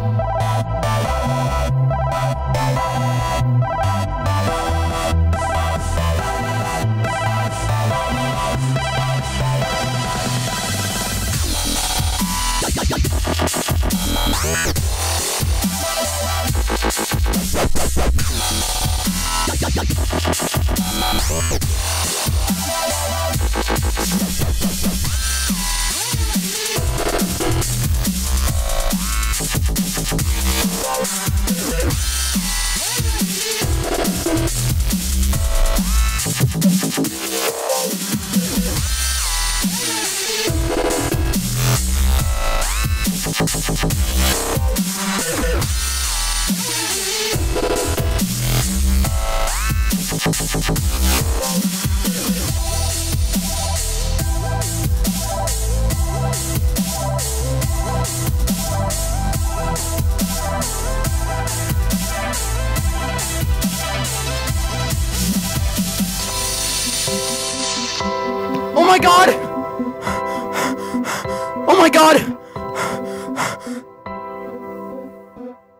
Oh my god! Oh my god!